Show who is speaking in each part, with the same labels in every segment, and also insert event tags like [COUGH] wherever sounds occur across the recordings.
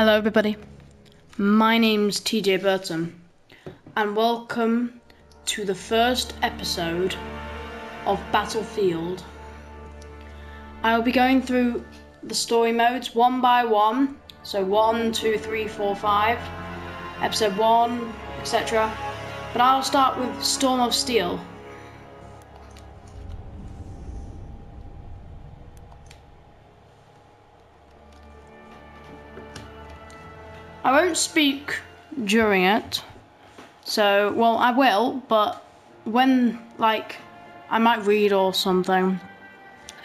Speaker 1: Hello, everybody. My name's TJ Burton, and welcome to the first episode of Battlefield. I will be going through the story modes one by one, so one, two, three, four, five, episode one, etc. But I'll start with Storm of Steel. I won't speak during it. So, well, I will, but when, like, I might read or something,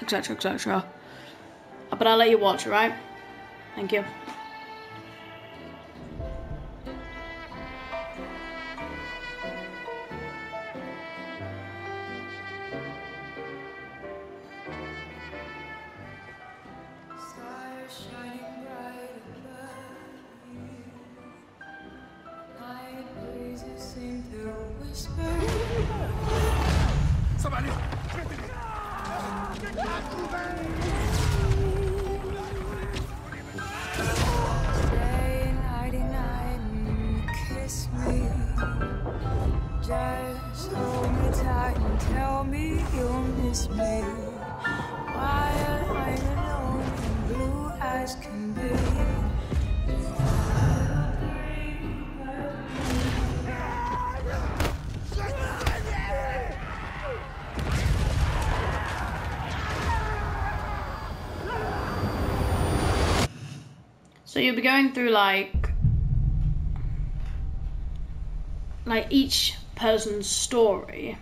Speaker 1: etc., etc. But I'll let you watch, right? Thank you.
Speaker 2: Me. While I'm alone and tell me you'll miss me. Why are you so blue as can be.
Speaker 1: So you'll be going through like like each person's story.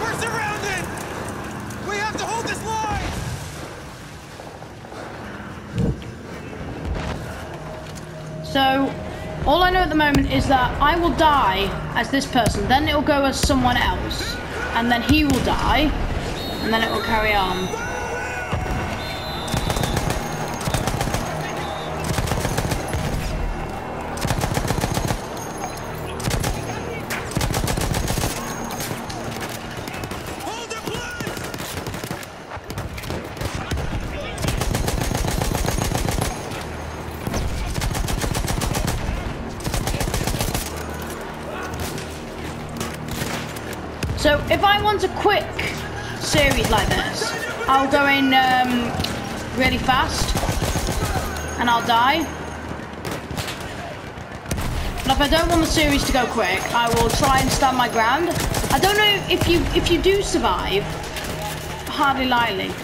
Speaker 3: We're surrounded! We have to hold this line!
Speaker 1: So all I know at the moment is that I will die as this person, then it will go as someone else, and then he will die, and then it will carry on. So if I want a quick series like this, I'll go in um, really fast and I'll die. But if I don't want the series to go quick, I will try and stand my ground. I don't know if you if you do survive, hardly likely.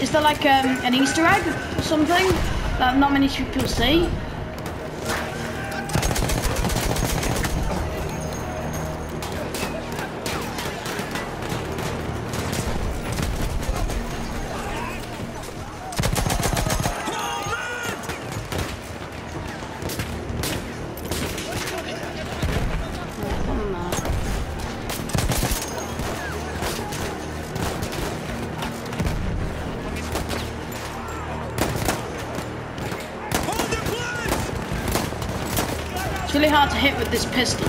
Speaker 1: Is there like um, an Easter egg or something that not many people see? It's really hard to hit with this pistol.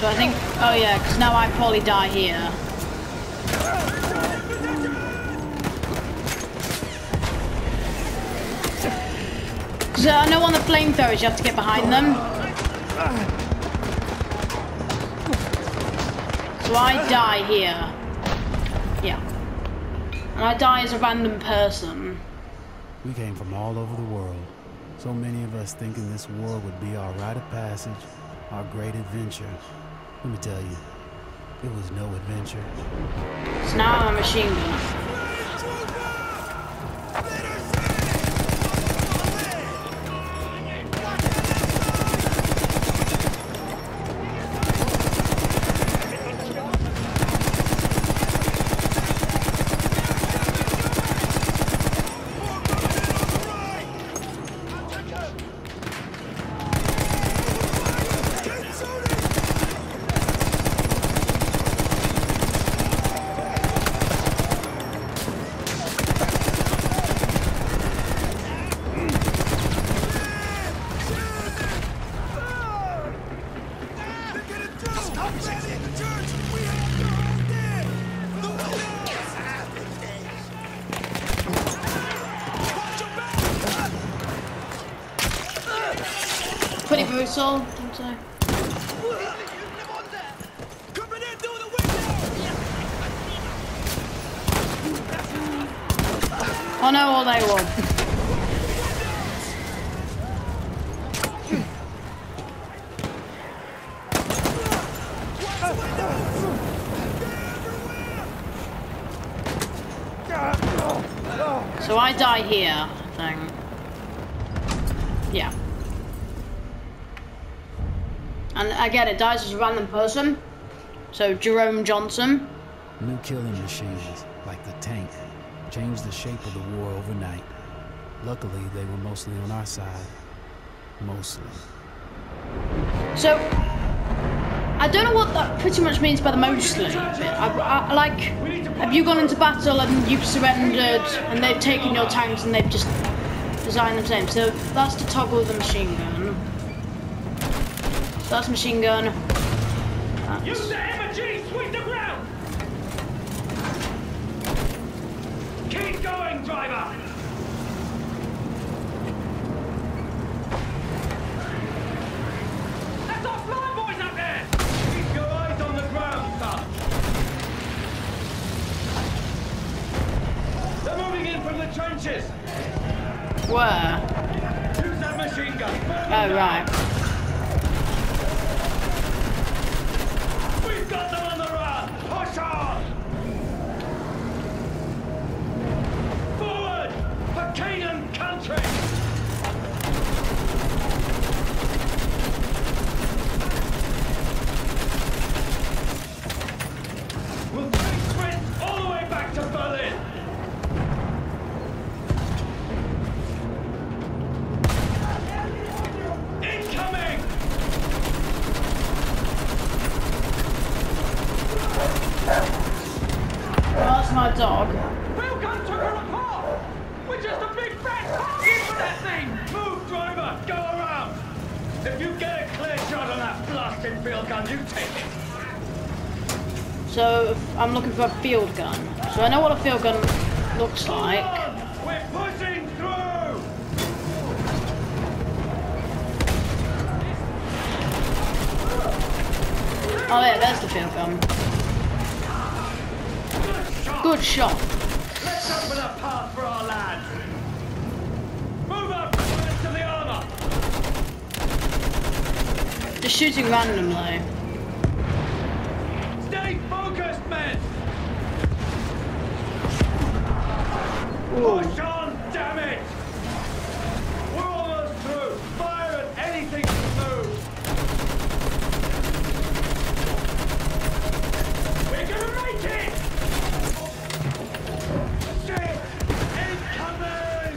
Speaker 1: So I think, oh yeah, because now I probably die here. Because I know on the flamethrowers you have to get behind them. So I die here. Yeah. And I die as a random person.
Speaker 4: We came from all over the world. So many of us thinking this war would be our rite of passage, our great adventure. Let me tell you, it was no adventure.
Speaker 1: It's I'm a machine gunner. Pretty brutal, I'd say.
Speaker 3: Coming in through the window!
Speaker 1: I know all they want. So I die here, I think. Yeah. And again, it dies as a random person. So Jerome Johnson.
Speaker 4: New killing machines, like the tank, changed the shape of the war overnight. Luckily, they were mostly on our side. Mostly.
Speaker 1: So, I don't know what that pretty much means by the mostly. I, I, like, have you gone into battle and you've surrendered and they've taken your tanks and they've just designed them same? So that's to toggle the machine gun. So that's machine gun.
Speaker 3: Use the MG! Sweep the ground! Keep going, driver!
Speaker 1: So if I'm looking for a field gun. So I know what a field gun looks like.
Speaker 3: We're pushing through!
Speaker 1: Oh yeah, there's the field gun.
Speaker 3: Good shot!
Speaker 1: Good shot.
Speaker 3: Let's open a path for our lads! Move up to the armor!
Speaker 1: Just shooting randomly.
Speaker 3: Push on, damn it! We're almost through! Fire at anything that moves! We're gonna make it! Shit! Incoming!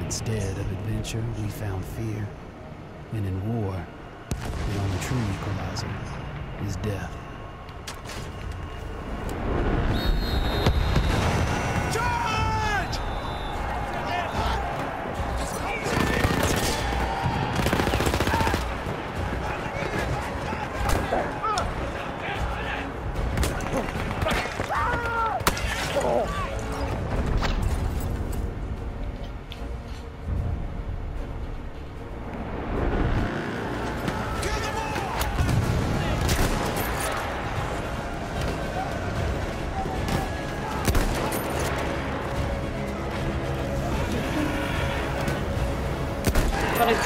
Speaker 4: Instead of adventure, we found fear. And in war, the only true equalizer is death.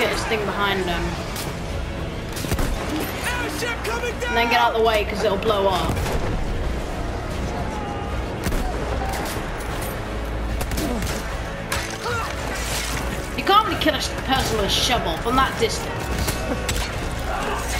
Speaker 1: Get this thing behind him.
Speaker 5: Airship coming down!
Speaker 1: And then get out of the way because it'll blow up. You can't really kill a person with a shovel from that distance. [LAUGHS]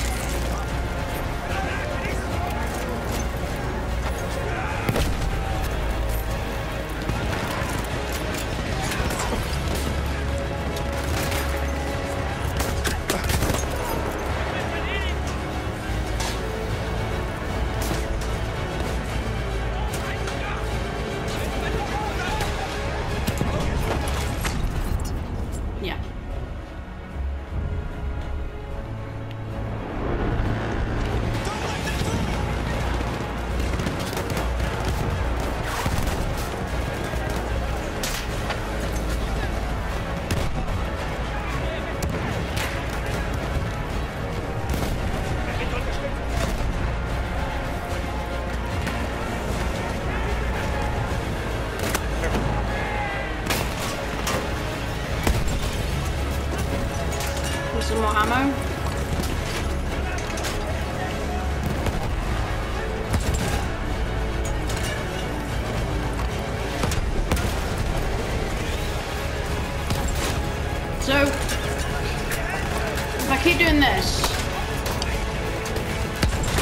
Speaker 1: doing this,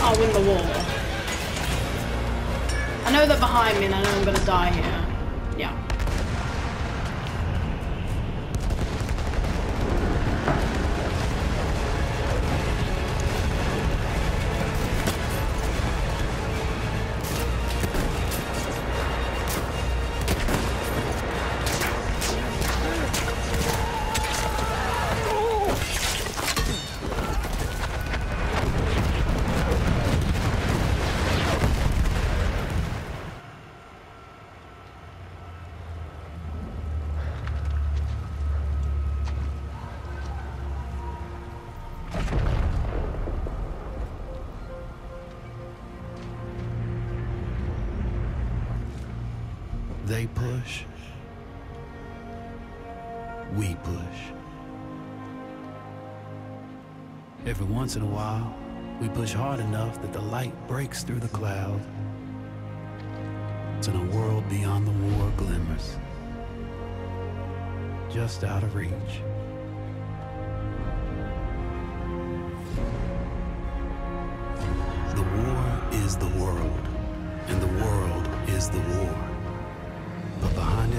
Speaker 1: I'll win the war. I know they're behind me and I know I'm gonna die here. Yeah.
Speaker 4: Push. We push. Every once in a while, we push hard enough that the light breaks through the cloud. It's in a world beyond the war glimmers. Just out of reach. The war is the world, and the world is the war.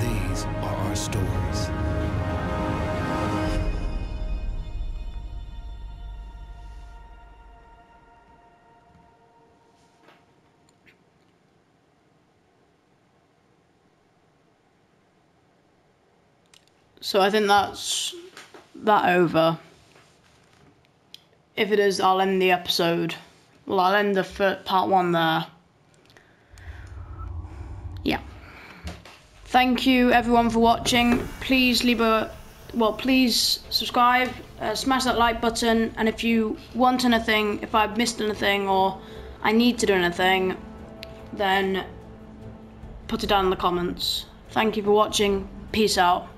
Speaker 4: These are our stories.
Speaker 1: So I think that's that over. If it is, I'll end the episode. Well, I'll end the part one there. Thank you everyone for watching. Please leave a well. Please subscribe, uh, smash that like button, and if you want anything, if I've missed anything or I need to do anything, then put it down in the comments. Thank you for watching. Peace out.